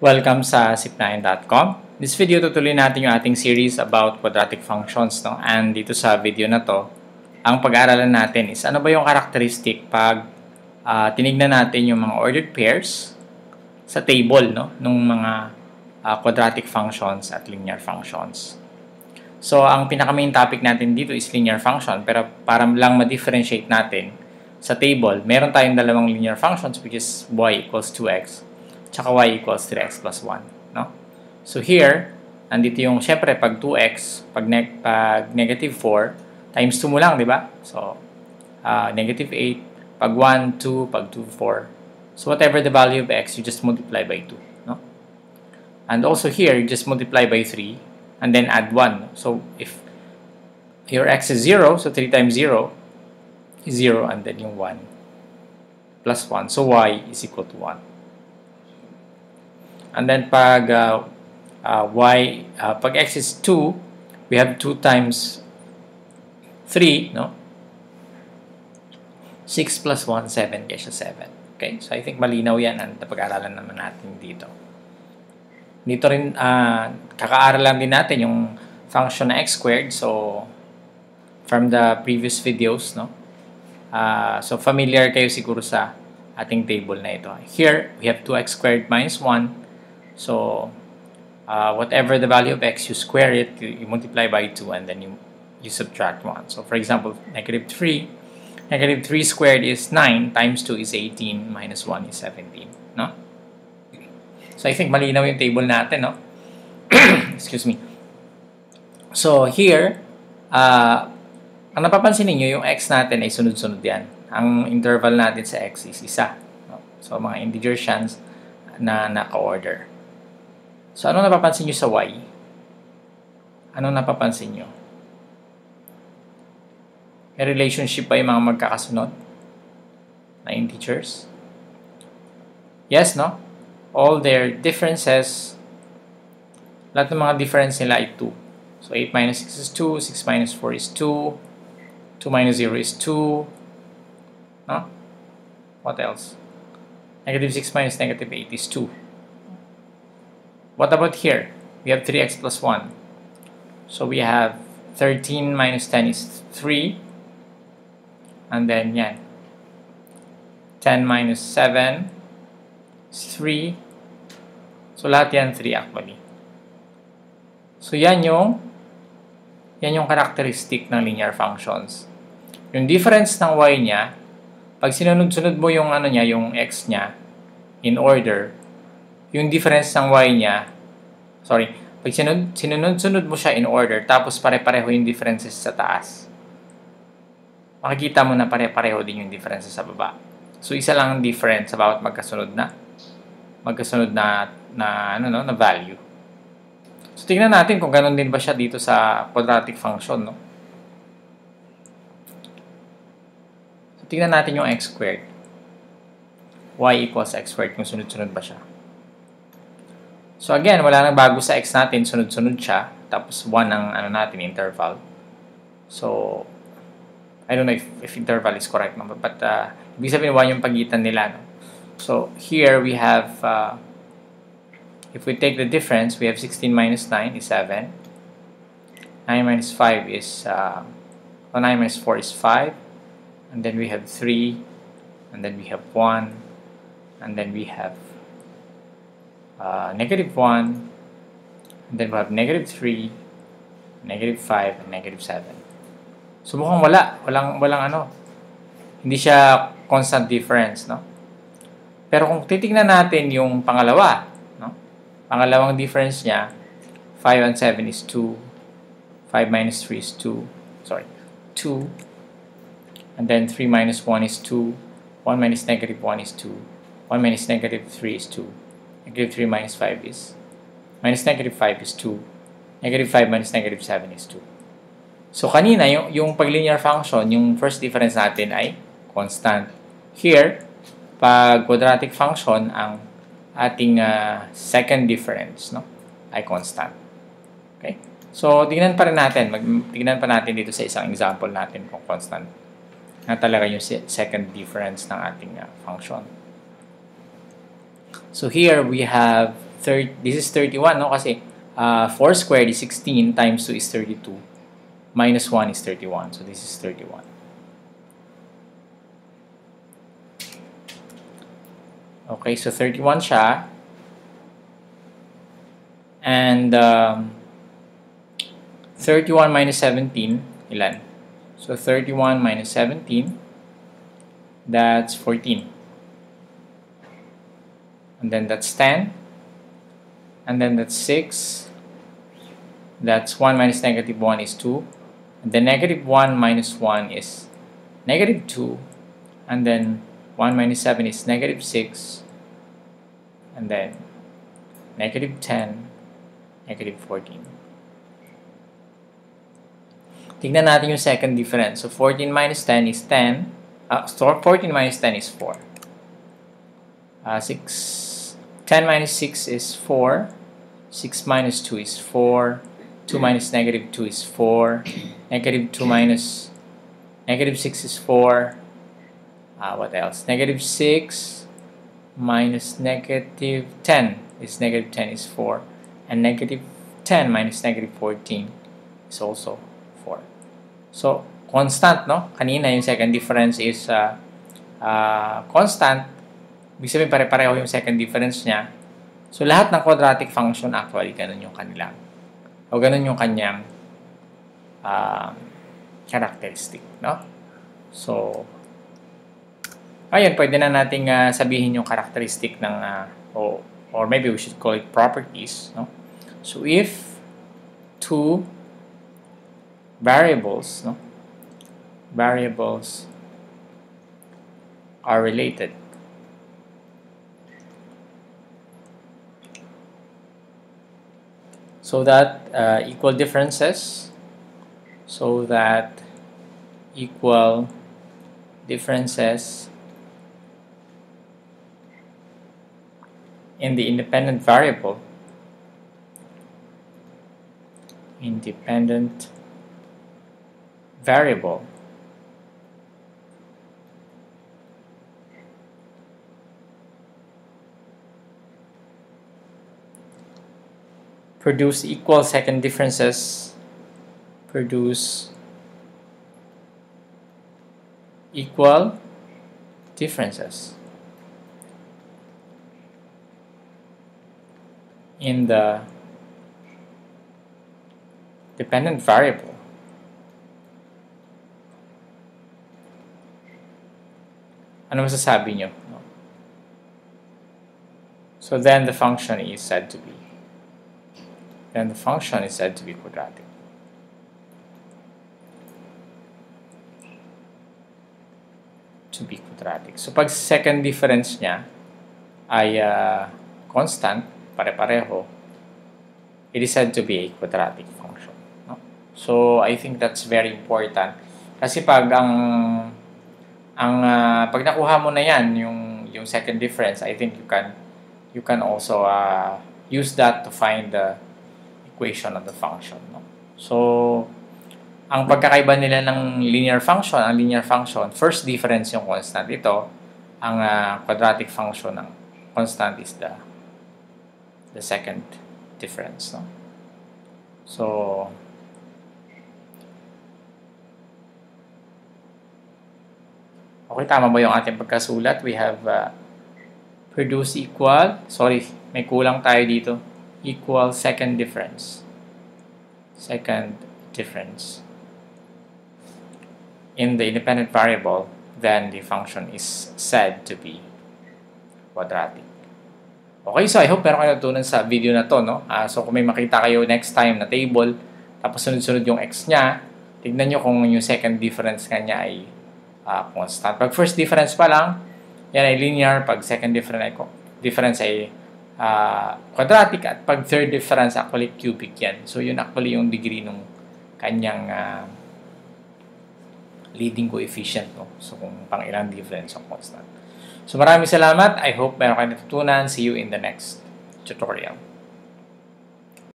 Welcome sa zip9.com. This video tutuloy natin yung ating series about quadratic functions. No? And dito sa video na to, ang pag-aaralan natin is ano ba yung characteristic pag uh, tinignan natin yung mga ordered pairs sa table no? ng mga uh, quadratic functions at linear functions. So, ang pinaka-main topic natin dito is linear function. Pero para lang ma-differentiate natin sa table, meron tayong dalawang linear functions which is y equals 2x tsaka y equals 3x plus 1. No? So here, andito yung, syempre, pag 2x, pag, ne pag negative 4, times 2 mo lang, di ba? So, uh, negative 8, pag 1, 2, pag 2, 4. So whatever the value of x, you just multiply by 2. No? And also here, you just multiply by 3 and then add 1. So if your x is 0, so 3 times 0 is 0 and then yung 1 plus 1. So y is equal to 1. And then pag uh, uh, y, uh, pag x is 2, we have 2 times 3, no? 6 plus 1, 7 kaya siya 7. Okay? So I think malinaw yan ang pag-aaralan naman natin dito. Dito rin, uh, kaka-aralan din natin yung function na x squared. So, from the previous videos, no? Uh, so, familiar kayo siguro sa ating table na ito. Here, we have 2x squared minus 1 So, uh, whatever the value of x, you square it, you, you, multiply by 2, and then you, you subtract 1. So, for example, negative 3, negative 3 squared is 9, times 2 is 18, minus 1 is 17. No? So, I think malinaw yung table natin, no? Excuse me. So, here, uh, ang napapansin niyo yung x natin ay sunod-sunod yan. Ang interval natin sa x is isa. No? So, mga integer siyans na naka-order. So, ano napapansin nyo sa y? Ano napapansin nyo? May relationship ba yung mga magkakasunod na integers? Yes, no? All their differences, lahat ng mga difference nila ay 2. So, 8 minus 6 is 2, 6 minus 4 is 2, 2 minus 0 is 2, no? What else? Negative 6 minus negative 8 is 2. What about here? We have 3x plus 1. So we have 13 minus 10 is 3. And then, yan. 10 minus 7 is 3. So lahat yan 3 actually. So yan yung yan yung characteristic ng linear functions. Yung difference ng y niya, pag sinunod-sunod mo yung ano niya, yung x niya in order, yung difference ng y niya, sorry, pag sinunod, sinunod-sunod mo siya in order, tapos pare-pareho yung differences sa taas, makikita mo na pare-pareho din yung differences sa baba. So, isa lang ang difference sa bawat magkasunod na magkasunod na na ano no, na value. So, tingnan natin kung ganun din ba siya dito sa quadratic function, no? So, tingnan natin yung x squared. y equals x squared kung sunod-sunod ba siya. So again, wala nang bago sa x natin, sunod-sunod siya. Tapos 1 ang ano natin, interval. So, I don't know if, if interval is correct, no? but uh, ibig sabihin 1 yung pagitan nila. No? So here we have, uh, if we take the difference, we have 16 minus 9 is 7. 9 minus 5 is, uh, oh, 9 minus 4 is 5. And then we have 3. And then we have 1. And then we have uh, negative 1, and then we have negative 3, negative 5, and negative 7. So mukhang wala. Walang, walang ano. Hindi siya constant difference, no? Pero kung titingnan natin yung pangalawa, no? Pangalawang difference niya, 5 and 7 is 2. 5 minus 3 is 2. Sorry, 2. And then 3 minus 1 is 2. 1 minus negative 1 is 2. 1 minus negative 3 is 2. Negative 3 minus 5 is, minus negative 5 is 2. Negative 5 minus negative 7 is 2. So, kanina, yung, yung paglinear function, yung first difference natin ay constant. Here, pag quadratic function, ang ating uh, second difference no, ay constant. Okay? So, tingnan pa rin natin. Mag, tingnan pa natin dito sa isang example natin kung constant na talaga yung second difference ng ating uh, function. So here we have thir- this is 31, no? Kasi uh, 4 squared is 16 times 2 is 32. Minus 1 is 31. So this is 31. Okay, so 31 siya. And um, 31 minus 17, ilan? So 31 minus 17, that's 14. And then that's 10. And then that's 6. That's 1 minus negative 1 is 2. And then negative 1 minus 1 is negative 2. And then 1 minus 7 is negative 6. And then negative 10, negative 14. Tignan natin yung second difference. So 14 minus 10 is 10. Uh, 14 minus 10 is 4. Uh, 6, 10 minus 6 is 4. 6 minus 2 is 4. 2 minus negative 2 is 4. Negative 2 minus negative 6 is 4. Uh, what else? Negative 6 minus negative 10 is negative 10 is 4. And negative 10 minus negative 14 is also 4. So, constant, no? Kanina yung second difference is uh, uh, constant. Ibig sabihin pare-pareho yung second difference niya. So, lahat ng quadratic function actually ganun yung kanilang. O ganun yung kanyang uh, characteristic, no? So, ayun, pwede na nating uh, sabihin yung characteristic ng, uh, o, or maybe we should call it properties, no? So, if two variables, no? Variables are related. So that uh, equal differences, so that equal differences in the independent variable. Independent variable produce equal second differences produce equal differences in the dependent variable Ano masasabi nyo? So then the function is said to be. Then the function is said to be quadratic. To be quadratic. So pag second difference niya ay uh, constant, pare-pareho, it is said to be a quadratic function. No? So I think that's very important. Kasi pag ang ang uh, pag nakuha mo na yan yung yung second difference I think you can you can also uh, use that to find the equation of the function no? So ang pagkakaiba nila ng linear function ang linear function first difference yung constant. Ito ang uh, quadratic function ng constant is the the second difference no? So Okay, tama ba yung ating pagkasulat? We have uh, produce equal, sorry, may kulang tayo dito, equal second difference. Second difference. In the independent variable, then the function is said to be quadratic. Okay, so I hope meron kayo natutunan sa video na to, no? Uh, so kung may makita kayo next time na table, tapos sunod-sunod yung x niya, tignan nyo kung yung second difference kanya ay uh, constant. Pag first difference pa lang, yan ay linear. Pag second difference ay, difference ay uh, quadratic. At pag third difference, actually cubic yan. So, yun actually yung degree ng kanyang uh, leading coefficient. No? So, kung pang ilang difference ang constant. So, maraming salamat. I hope meron kayo natutunan. See you in the next tutorial.